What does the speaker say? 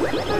What?